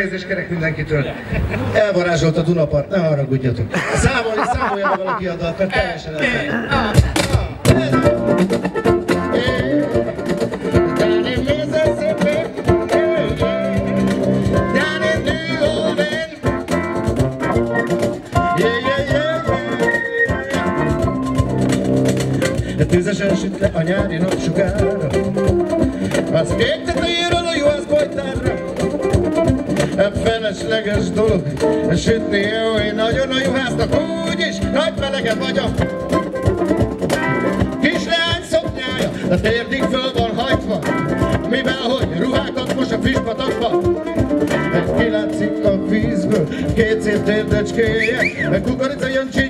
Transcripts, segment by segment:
Elnézést kérek mindenkitől. Elvarázsolt a Dunapart, ne haragudjatok. Számolj, számolja meg valaki a dalt, mert teljesen elfelejt. Tűzesen süt le a nyári napsugára Az ég tetejéről a juhász bojtárra a felesleges dolog Sütni jó, nagyon a juhásznak úgyis Nagy meleget vagyok A térdig föl van hajtva Mivel hogy ruhákat most a füstpatakba Kilátszik a vízből Két szép térdecskéje Kukorica Jancsi gyönyörűségére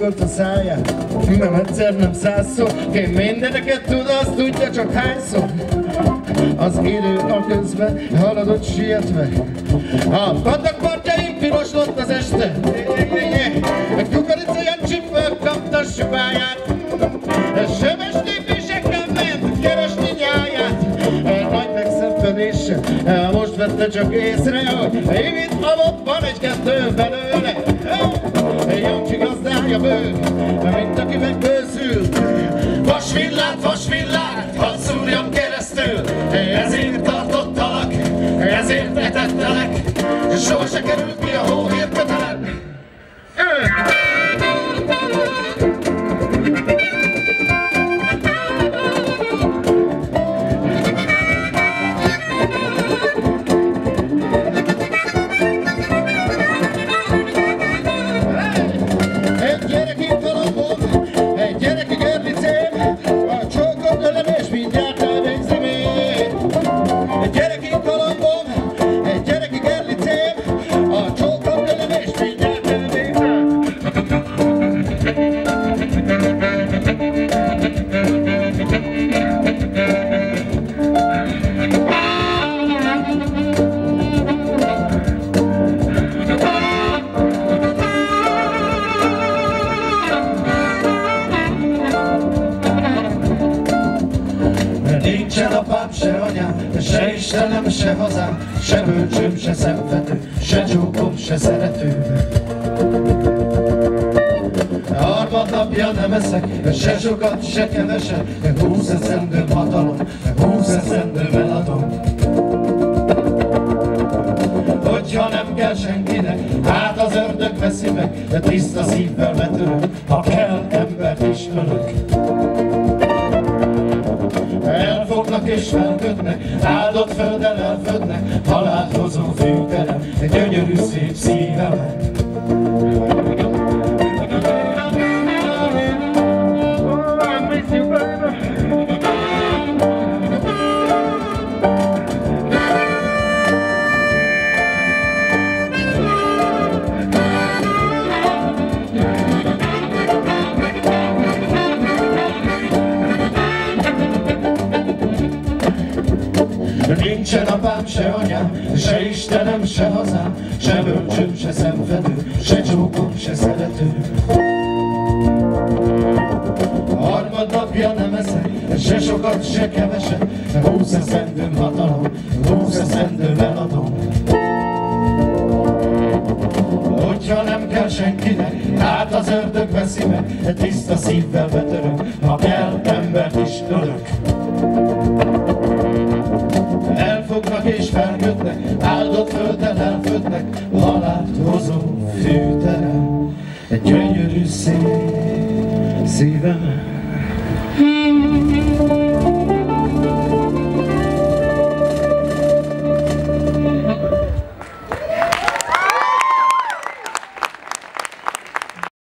Megcsókolt a száját, nem egyszer, nem százszor, ki mindeneket tud, azt tudja csak hányszor. Az idő a közben haladott sietve, a patak partjain piros lott az este. Kukorica Jancsi a supáját, sebes lépésekkel ment keresni nyáját. Nagy megszempedése, most vette csak észre, hogy itt abott van egy-kettő belőle. Jancsi gazdája bő, mint aki megkőszült. Vasvillát, vasvillát, hadd szúrjam keresztül, ezért tartottalak, ezért etettelek, soha se került ki a hóhér se Istenem, se hazám, se bölcsöm, se szemfedő, se csókom, se szerető. Harmadnapja nem eszek, se sokat, se keveset, húsz eszendő hatalom, húsz eszendő melatom. Hogyha nem kell senkinek, hát az ördög veszi meg, de tiszta szívvel betörök, ha kell, embert is ölök. Elfognak és felkötnek, áldott földel elfödnek, halált hozó fűterem, gyönyörű szép szívem. Nincsen apám, se anyám, se Istenem, se hazám, se bölcsöm, se szemfedő, se csókom, se szerető. Harmadnapja nem eszek, se sokat, se keveset, húsz eszendőm hatalom, húsz eszendőm eladom. Hogyha nem kell senkinek, hát az ördög veszi meg, tiszta szívvel betörök, ha kell, embert is ölök. Áldott földön elfödnek, halált hozó fűterem, egy gyönyörű szép szívem.